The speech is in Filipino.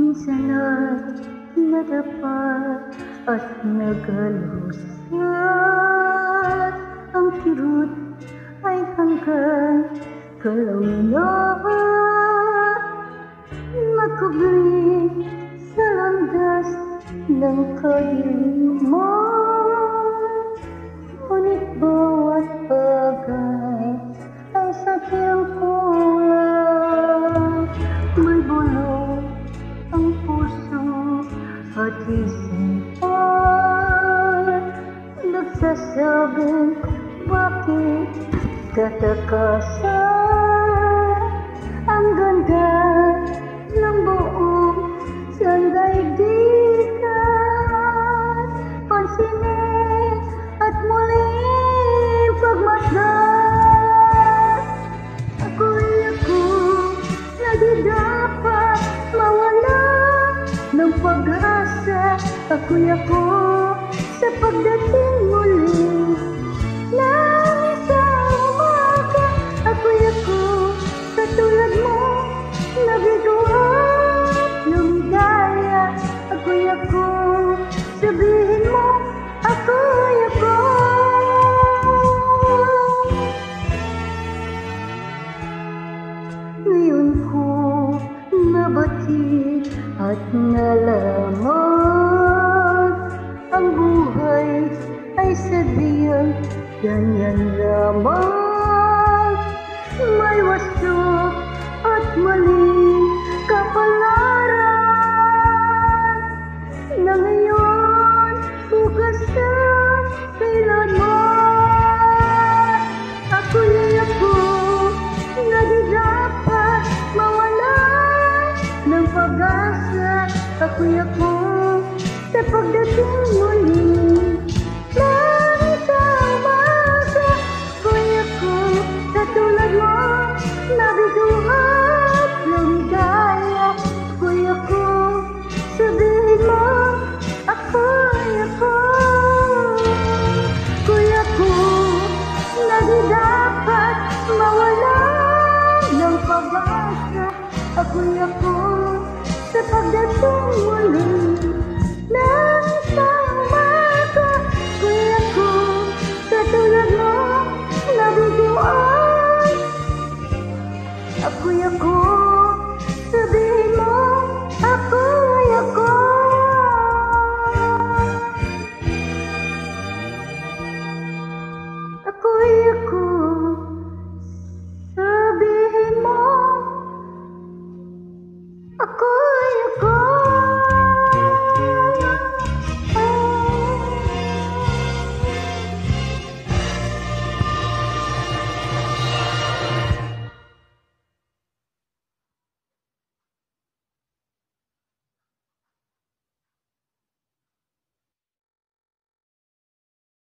Minsan ay nadapat at nagalusat Ang kirot ay hanggang kalaunan Nakubli sa landas ng kadiliman at isipan Nagsasabing bakit katakasan Ang ganda ng buong sandaigdigan Ako'y ako sa pagdating muli. Ng isang umaga Ako'y ako katulad mo. Nabigo at lumigaya sabihin mo ako'y ako. Ngayon ko nabati at nalaman ganyan lamang. May wasto at mali kapalaran. Na ngayon bukas na kailanman. Ako'y ako na di dapat mawala ng pag-asa. Ako'y ako ako'y ako sa pagdating muli ng isang mata. Ako'y ako sa tulad mo nabubuan. Ako'y ako.